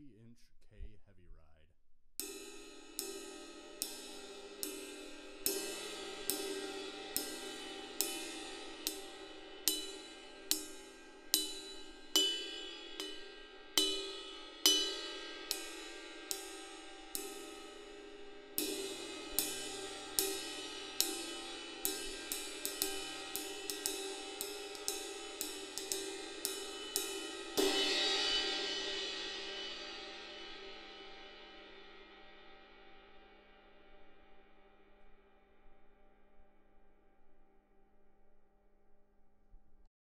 multi-inch